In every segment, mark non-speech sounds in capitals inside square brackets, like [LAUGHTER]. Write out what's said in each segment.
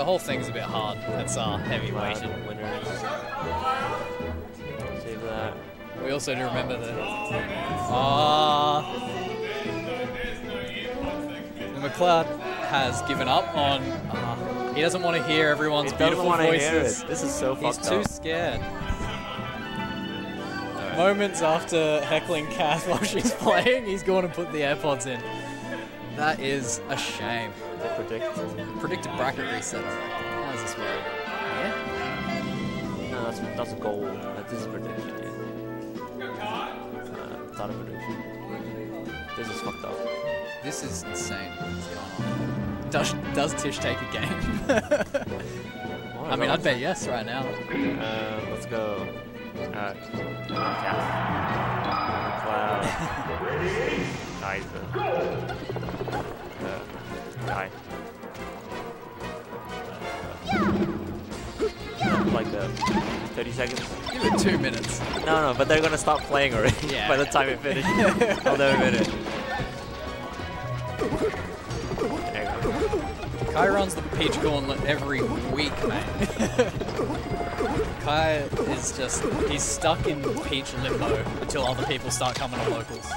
the whole thing's a bit hard. That's uh, heavy weighted. Wild. Save that. We also do remember that. Ah. the McCloud has given up on. Uh, he doesn't want to hear everyone's He beautiful voices. This is so fucked He's too up. scared. Moments after heckling Kath while she's [LAUGHS] playing, he's going to put the AirPods in. That is a shame. Predict. Predicted bracket reset. How does this work? Yeah. No, that's that's a goal. That this is prediction. Yeah. Uh, it's not a prediction. This is fucked up. This is insane. What's going on? Does, does Tish take a game? [LAUGHS] Oh, I mean, I'd bet yes right now. Uh, let's go. Uh, Kath. Cloud. [LAUGHS] Kaiza. Kai. Like uh, 30 seconds? Give it two minutes. No, no, but they're gonna stop playing already Yeah. [LAUGHS] by the time it finishes. I'll never minute. There. Kai runs the Peach Gauntlet every week, man. Kai is just, he's stuck in Peach limbo until other people start coming to locals.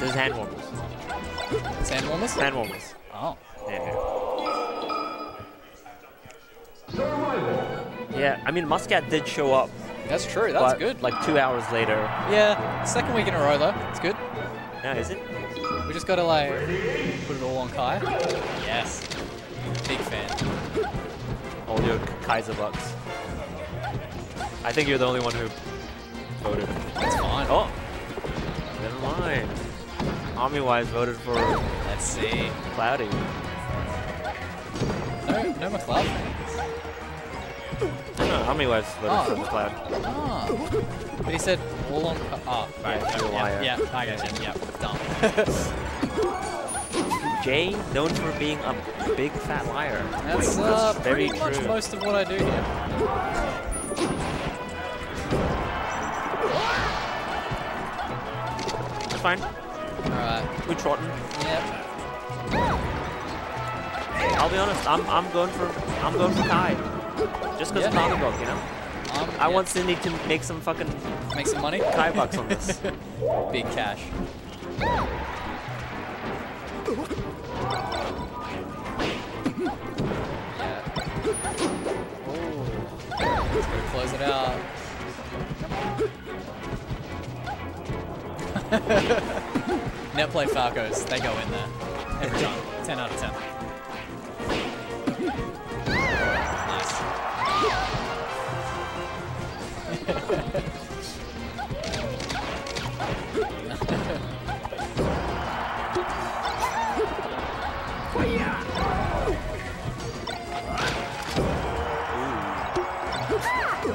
This is hand warmers. Hand warmers? Hand warmers. Oh. Yeah. Yeah, I mean, Muscat did show up. That's true, that's but, good. Like two hours later. Yeah, second week in a row though. It's good. No, is it? We just gotta like put it all on Kai. Yes. Big fan. Oh, all your Kaiza bucks. I think you're the only one who voted. That's fine. Oh, never mind. Army Wise voted for Let's see. Cloudy. No, no fans. No, Army Wise voted Oh. for the Cloud. Ah. But he said all on. Oh, right. Yeah, yeah, liar. yeah, I get you. Yeah, done. [LAUGHS] Jay, known for being a big fat liar. That's uh, very pretty much true. most of what I do here. That's fine. Alright. We trotting. Yep. I'll be honest. I'm I'm going for I'm going for Kai. Just because Yeah. of underdog, you know. Um, I yeah, want Cindy to make some fucking make some money. Kai bucks on this. [LAUGHS] Big cash. Yeah. Let's go close it out. [LAUGHS] Net play Falcos, they go in there. Every time. 10 out of 10.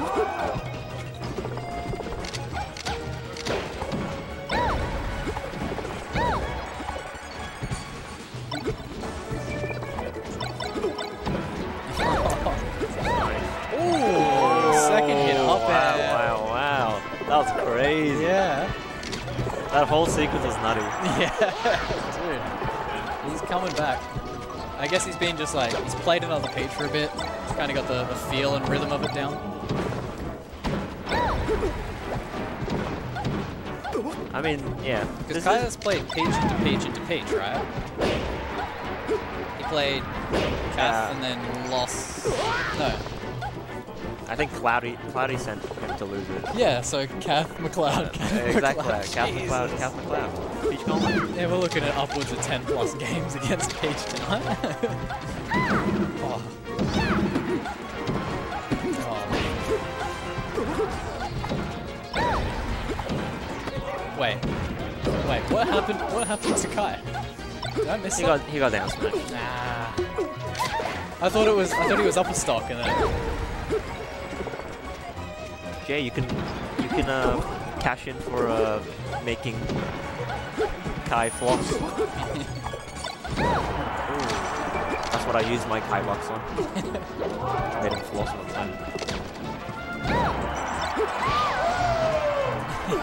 Nice. [LAUGHS] whole sequence was nutty. [LAUGHS] Yeah, dude. He's coming back. I guess he's been just like, he's played another Peach for a bit. He's kind of got the, the feel and rhythm of it down. I mean, yeah. Because This Kai is- has played Peach into Peach into Peach, right? He played Kath Uh, and then lost. No. I think Cloudy Cloudy sent him to lose it. Yeah, so Kath McCloud. [LAUGHS] Kath exactly. McCloud. [LAUGHS] Kath McCloud. Kath McCloud. Peach. Yeah, we're looking at upwards of 10 plus games against Peach tonight. oh. [LAUGHS] Oh. Wait. Wait, what happened what happened to Kai? Did I miss He that? got he got down smash. Nah. I thought it was I thought he was upper stock and then Jay, you can you can uh, cash in for uh, making Kai floss. [LAUGHS] Ooh. That's what I use my Kai bucks on. Made him floss one time.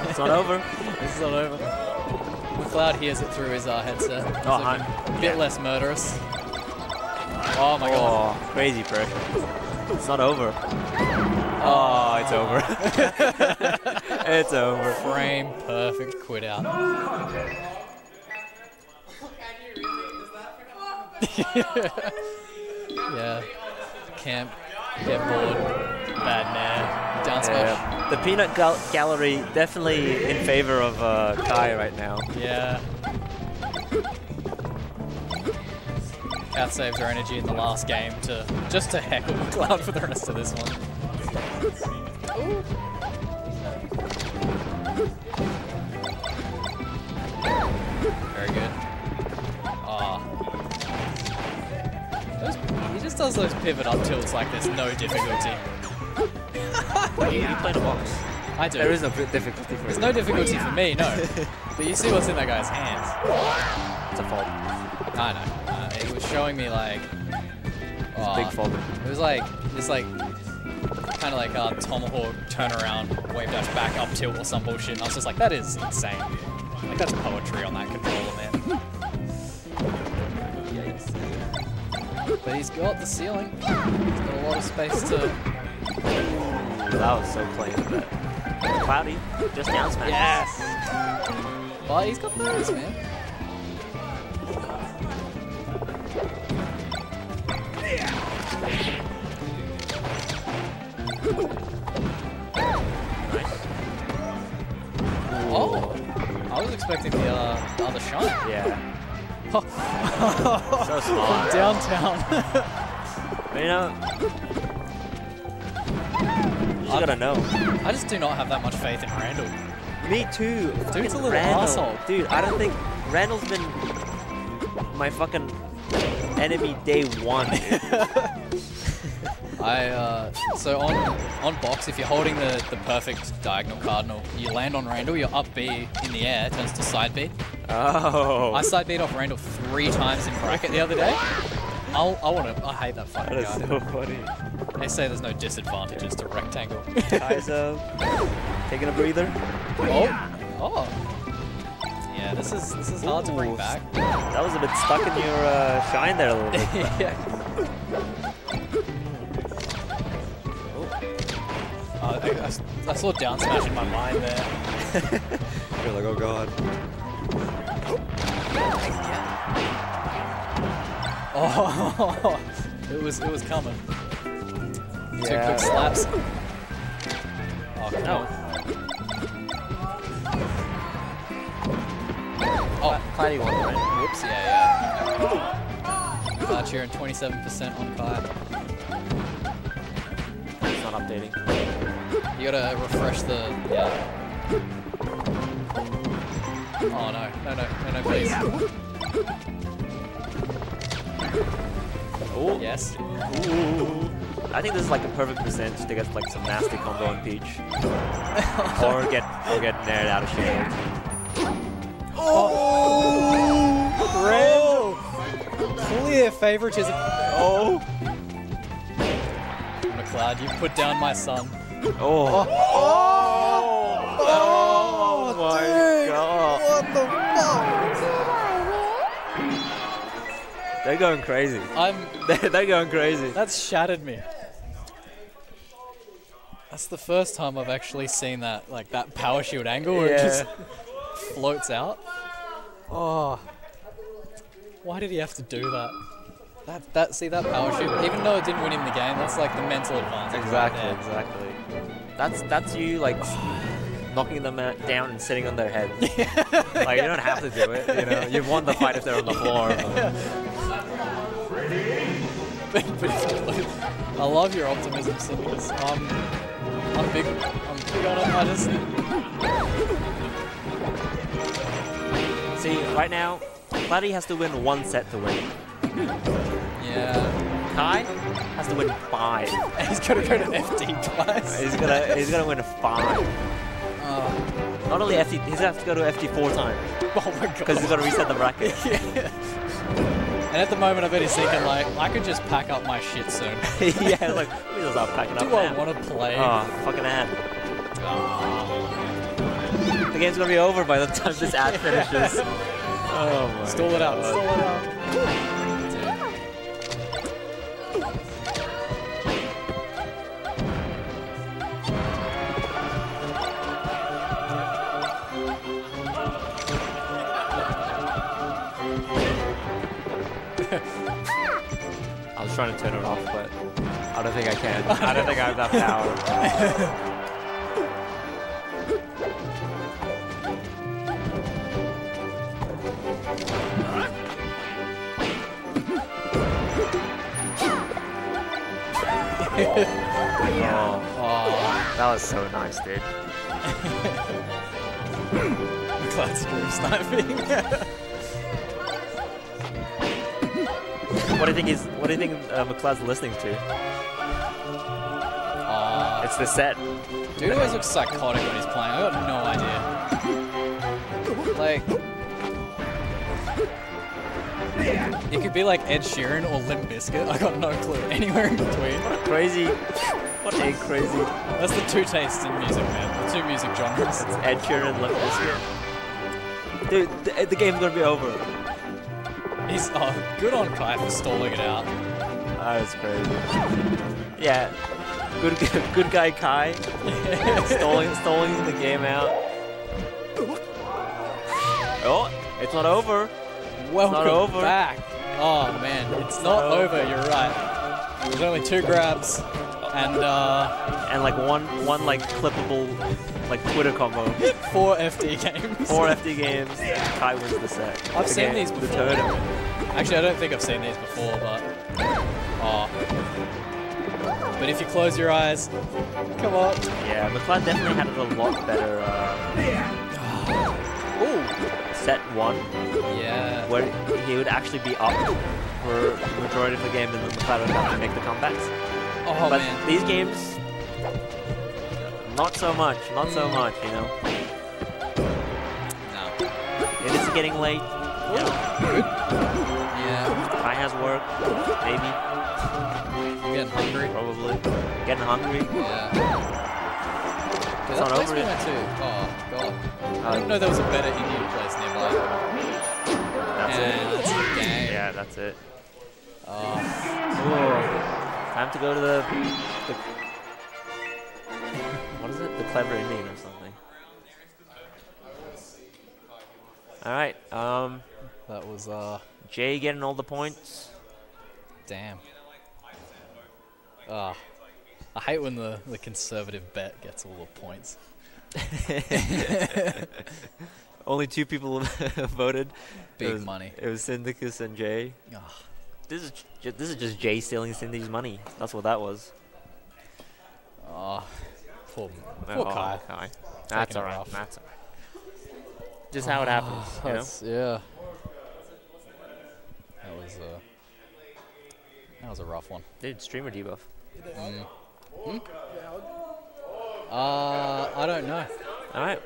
It's not over. this is not over. McCloud hears it through his uh, headset. It's Oh, a bit Yeah. less murderous. Oh my god. Oh, crazy pressure. It's not over. Oh, it's over. [LAUGHS] it's over. Frame perfect quit out. [LAUGHS] yeah. Camp. Get bored. Bad nair. Down smash. Yeah. The peanut gal- gallery definitely in favor of uh, Kai right now. Yeah. Cat saves her energy in the last game to just to heckle Cloud for the rest of this one. Very good. Ah. Those- He just does those pivot up tilts like there's no difficulty. [LAUGHS] You, you play in a box. I do. There is no fi- difficulty for There's no difficulty for me, no. [LAUGHS] but you see what's in that guy's hands. It's a fault. I know. Uh, it was showing me like. It's a oh, big fault. It was like it's like kind of like a tomahawk turnaround wave dash back up tilt or some bullshit. And I was just like, that is insane. Like that's poetry on that controller, man. But he's got the ceiling. He's got a lot of space to. That was so clean. But Cloudy, just down smash. Yes. But he's got those, man. Expecting the, uh, the other shine. Yeah. [LAUGHS] so smart. downtown. You know, you gotta know. I just do not have that much faith in Randall. Me too. Dude's a little Randall. asshole. Dude, I don't think Randall's been my fucking enemy day one. [LAUGHS] I uh, so on on box, if you're holding the, the perfect diagonal cardinal, you land on Randall, you're up B in the air turns to side B. oh. I side beat off Randall three times in bracket the other day. I'll, I want to. I hate that fucking that is guy. so funny. They say there's no disadvantages to rectangle. Kaiza, taking a breather. oh, oh. Yeah, this is this is hard to bring back. That was a bit stuck in your uh, shine there a little bit. [LAUGHS] yeah. Uh, I, I saw down smash in my mind there. [LAUGHS] You're like, oh god. Oh, [LAUGHS] it was it was coming. Two Yeah. quick slaps. Oh No. Oh, Cloudy one, right? whoops! Yeah, yeah. Glad cheering 27% on Kai. It's not updating. You gotta refresh the yeah. Oh no, no, no, no, no, please. Oh, Yes. Ooh. I think this is like a perfect percentage to get like some nasty combo on Peach. [LAUGHS] or get or get nared out of shield. Red. Oh! Clear favoritism. Oh! McLeod, you put down my son. Oh! Oh! Oh, my god! What the fuck? They're going crazy. I'm. They're, they're going crazy. That's shattered me. That's the first time I've actually seen that, like that power shield angle where it just floats out. Oh, why did he have to do that? That that see that power shield, even though it didn't win him the game, that's like the mental advantage. Exactly, there. exactly. That's that's you like knocking them out- down and sitting on their head. [LAUGHS] like you don't have to do it. You know, you've won the fight if they're on the floor. [LAUGHS] I love your optimism, Syndicus. I'm, um, I'm big. I'm big on it. I just. See, right now, Cloudy has to win one set to win. Yeah. Kai has to win five. [LAUGHS] He's to go to FD twice. He's gonna he's gonna win five. Oh, Not only FD, he's gonna have to go to FD four times [LAUGHS] oh my god. because he's gonna reset the bracket. [LAUGHS] yeah. And at the moment, I bet he's thinking like, I could just pack up my shit soon. yeah, like let me just start packing up Do I want to play? Oh, fucking ad. Ah. The game's gonna be over by the time this ad finishes. Oh my. Stall it out. Stall it out. Was trying to turn it off, but I don't think I can. [LAUGHS] I don't think I have that power. Oh, Oh, that was so nice, dude. [LAUGHS] glad stream sniping. [LAUGHS] What do you think he's? What do you think uh, McCloud's listening to? Aw. It's the set. Dude always looks psychotic when he's playing. I got no idea. Like, it could be like Ed Sheeran or Limp Bizkit. I got no clue. Anywhere in between. Crazy. What a crazy. That's the two tastes in music, man. The two music genres. It's Ed Sheeran, Limp Bizkit. Dude, the, the game's gonna be over. He's oh, good on Kai for stalling it out. That's crazy. Yeah. Good, [LAUGHS] good guy Kai. [LAUGHS] stalling, stalling the game out. Oh, it's not over. Welcome over. back. Oh man, it's not not over. over. You're right. There's only two grabs, and uh, And like one, one like clippable, like Twitter combo. four FD games. Four FD games. Kai wins the set. I've The seen game- these The before. tournament. Actually, I don't think I've seen these before, but oh. But if you close your eyes, come on. Yeah, McCloud definitely had it a lot better. Uh, [SIGHS] Ooh. set one, Yeah. where he would actually be up for the majority of the game, and then McCloud would have to make the comebacks. Oh but man. these games, not so much, not so Mm. much, you know. No. It is getting late. You know, Yeah. I has work, maybe, getting hungry. probably. Getting hungry. Yeah. It's not over yet. went. Oh god. I Uh, didn't know there was a better Indian place nearby. That's and it. that's. Yeah, that's it. Oh, Time to go to the, the what is it? The clever Indian or something. All right, um, that was uh, Jay getting all the points. damn. Ah, I hate when the the conservative bet gets all the points. [LAUGHS] Only two people [LAUGHS] voted. Big it was, money. It was Syndicus and Jay. Ah, This is this is just Jay stealing Cindy's money. That's what that was. ah, poor, poor Oh, Kai. Kai. That's all right. That's all right. Just how it happens, you know. Yeah. That was uh, that was a rough one. Dude, streamer debuff. Mm. Hmm? Uh, I don't know. All right,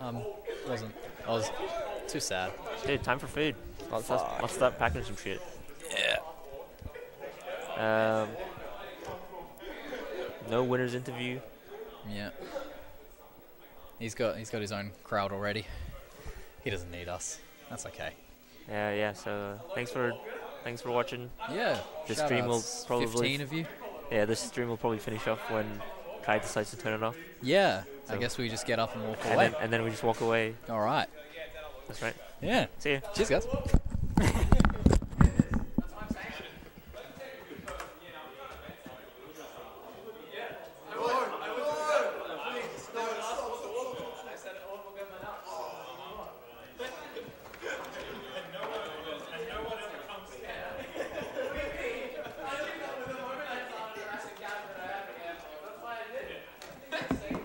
Um, wasn't. I was too sad. dude. Time for food. Let's, let's, let's start packing some shit. Um, no winners interview. Yeah. He's got he's got his own crowd already. He doesn't need us. That's okay. Yeah, yeah. So uh, thanks for thanks for watching. Yeah. The stream will probably- 15 of you. Yeah, this stream will probably finish off when Kai decides to turn it off, Yeah. I guess we just get up and walk and away. then, and then we just walk away. All right. That's right. Yeah. See you. Cheers, guys. Yes,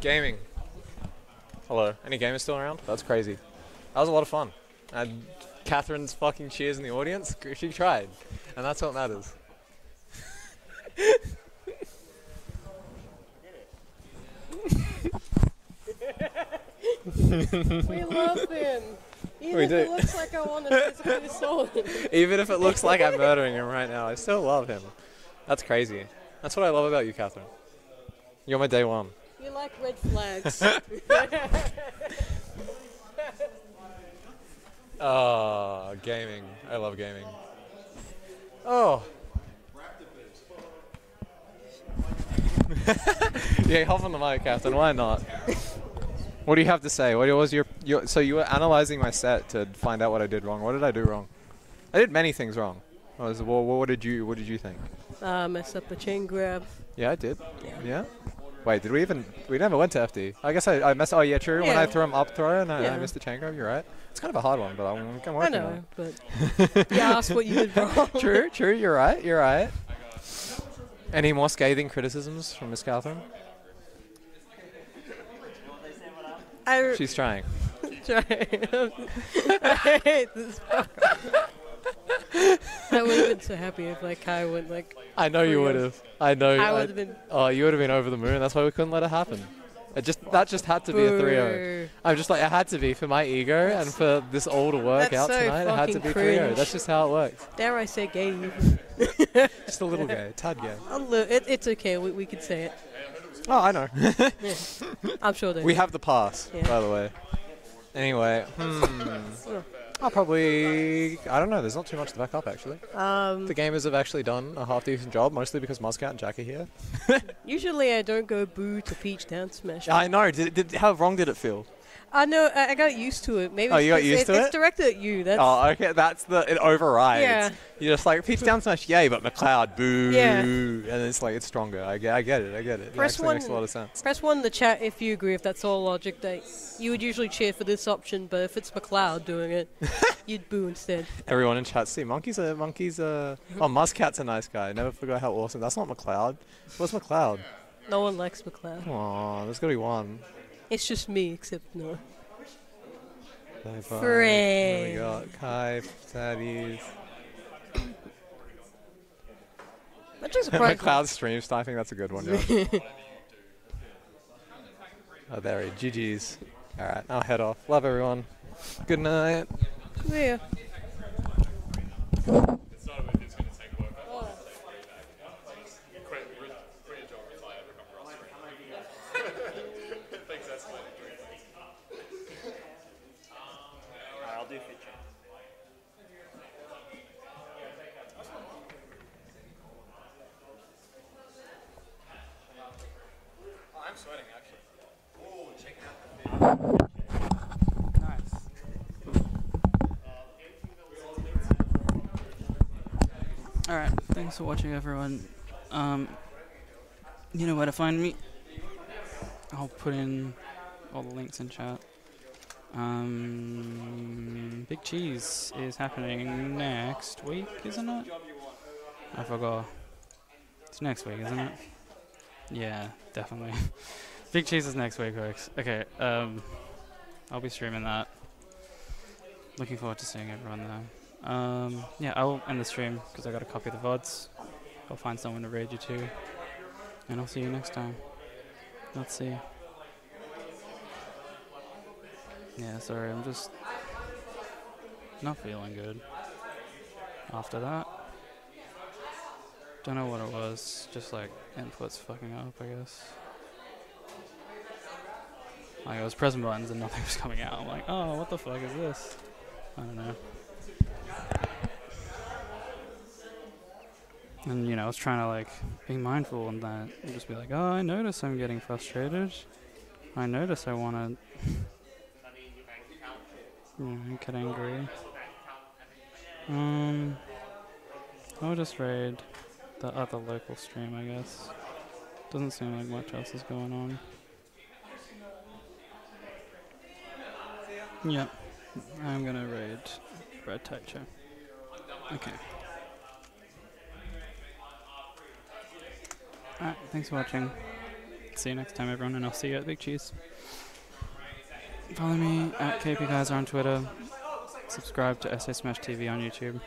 Gaming. Hello. Any gamers still around? That's crazy. That was a lot of fun. And Catherine's fucking cheers in the audience. She tried. And that's what matters. We love him. [LAUGHS] Even We if do. it looks like I want to physically assault him. [LAUGHS] Even if it looks like I'm murdering him right now, I still love him. That's crazy. That's what I love about you, Catherine. You're my day one. You like red flags. Oh, [LAUGHS] gaming. I love gaming. Oh. yeah, hop on the mic, Catherine. Why not? What do you have to say? What was your, your so you were analyzing my set to find out what I did wrong. What did I do wrong? I did many things wrong. I was, well, what did you What did you think? uh, mess up a chain grab. Yeah, I did. Yeah. yeah. Wait, did we even? We never went to FD. I guess I, I messed. Oh yeah, true. When I Yeah. threw him up throw and I, I missed the chain grab. You're right. It's kind of a hard one, but I'm, I'm I working on know, it. but [LAUGHS] you asked what you did wrong. [LAUGHS] true, true. You're right. You're right. Any more scathing criticisms from Miss Catherine? I She's trying. [LAUGHS] try. [LAUGHS] I hate this. I would have been so happy if like Kai went like I know you would have. I know. I I- would have been. oh, you would have been over the moon. That's why we couldn't let it happen. It just that just had to be a 3-0. I'm just like it had to be for my ego and for this all to work out so tonight. It had to fucking be 3-0. That's just how it works. Dare I say gay? [LAUGHS] [LAUGHS] Just a little gay, tad gay. A li- it, it's okay. We, we can say it. Oh, I know. Yeah. [LAUGHS] I'm sure they. we have the pass, Yeah. by the way. Anyway, hmm. I'll probably. I don't know. There's not too much to back up actually. Um, The gamers have actually done a half decent job, mostly because Muscat and Jack are here. [LAUGHS] usually I don't go boo to Peach Down Smash. I know. Did, did how wrong did it feel? I know. I, got used to it. Maybe. Oh, it's you got used it, to It's directed at you. That's. oh, okay. That's the it overrides. Yeah. You're just like Peach down smash, yay, but McCloud, boo. Yeah. And it's like it's stronger. I get, I get it. I get it. It Press actually one. makes a lot of sense. Press one in the chat if you agree. If that's all logic, that you would usually cheer for this option, but if it's McCloud doing it, [LAUGHS] you'd boo instead. Everyone in chat, see, monkey's a monkey's a. Oh, Muscat's a nice guy. Never forgot how awesome. That's not McCloud. What's McCloud? No one likes McCloud. Aw, there's gotta be one. It's just me, except no. Bye bye. What do we got? Kai, Saddies. That just surprised. [LAUGHS] McCloud stream sniping. That's a good one. Yeah. [LAUGHS] oh, there he. GG's. All right, I'll head off. Love everyone. Good night. Yeah. Actually. Alright, thanks for watching everyone. Um, you know where to find me. I'll put in all the links in chat. Um, Big Cheese is happening next week, isn't it? I forgot. It's next week, isn't it? Yeah, definitely. [LAUGHS] Big Cheese is next week, folks. Okay, um, I'll be streaming that. Looking forward to seeing everyone there. Um, yeah, I'll end the stream because I got a copy of the VODs. I'll find someone to raid you to. And I'll see you next time. Let's see. Yeah, sorry, I'm just not feeling good after that. Don't know what it was, just like inputs fucking up, I guess. Like I was pressing buttons and [LAUGHS] nothing was coming out. I'm like, oh, what the fuck is this? I don't know. And you know, I was trying to like be mindful and that and just be like, oh, I notice I'm getting frustrated. I notice I want to, you know, get angry. Um, I'll just raid the other local stream, I guess. Doesn't seem like much else is going on. Yep, I'm gonna raid Brad Taicho. Okay. Alright, thanks for watching. See you next time, everyone, and I'll see you at Big Cheese. Follow me at KP Kaiza on Twitter. Subscribe to SA Smash TV on YouTube.